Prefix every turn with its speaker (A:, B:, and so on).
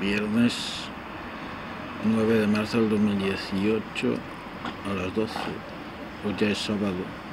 A: viernes 9 de marzo del 2018 a las 12, hoy ya es sábado.